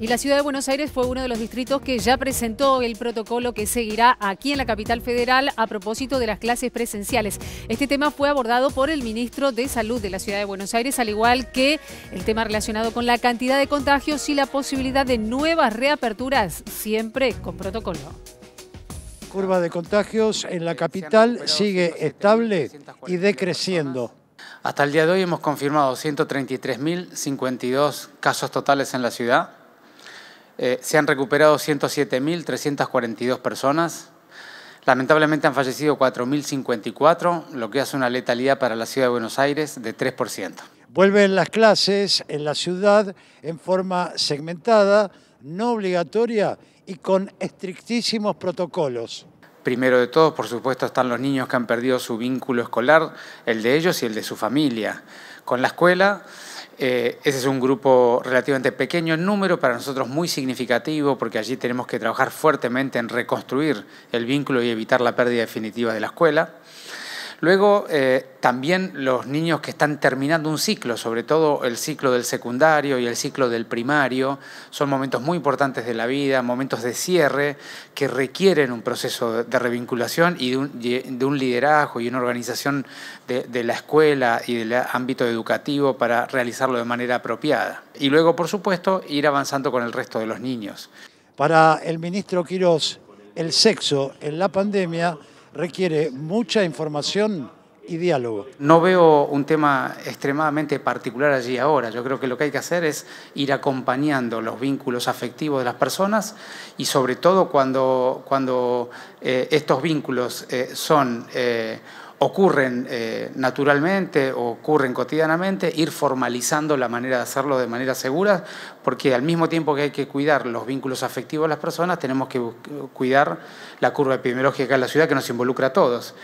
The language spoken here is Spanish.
Y la ciudad de Buenos Aires fue uno de los distritos que ya presentó el protocolo que seguirá aquí en la capital federal a propósito de las clases presenciales. Este tema fue abordado por el ministro de Salud de la ciudad de Buenos Aires, al igual que el tema relacionado con la cantidad de contagios y la posibilidad de nuevas reaperturas, siempre con protocolo. Curva de contagios en la capital sigue estable y decreciendo. Hasta el día de hoy hemos confirmado 133.052 casos totales en la ciudad eh, se han recuperado 107.342 personas. Lamentablemente han fallecido 4.054, lo que hace una letalidad para la ciudad de Buenos Aires de 3%. Vuelven las clases en la ciudad en forma segmentada, no obligatoria y con estrictísimos protocolos. Primero de todo, por supuesto, están los niños que han perdido su vínculo escolar, el de ellos y el de su familia. Con la escuela eh, ese es un grupo relativamente pequeño en número, para nosotros muy significativo, porque allí tenemos que trabajar fuertemente en reconstruir el vínculo y evitar la pérdida definitiva de la escuela. Luego, eh, también los niños que están terminando un ciclo, sobre todo el ciclo del secundario y el ciclo del primario, son momentos muy importantes de la vida, momentos de cierre que requieren un proceso de revinculación y de un, liderazgo y una organización de, de, la escuela y del ámbito educativo para realizarlo de manera apropiada. Y luego, por supuesto, ir avanzando con el resto de los niños. Para el ministro Quirós, el sexo en la pandemia requiere mucha información y diálogo. No veo un tema extremadamente particular allí ahora. Yo creo que lo que hay que hacer es ir acompañando los vínculos afectivos de las personas y sobre todo cuando, cuando eh, estos vínculos eh, son... Eh, ocurren eh, naturalmente o ocurren cotidianamente, ir formalizando la manera de hacerlo de manera segura, porque al mismo tiempo que hay que cuidar los vínculos afectivos de las personas, tenemos que cuidar la curva epidemiológica de la ciudad que nos involucra a todos.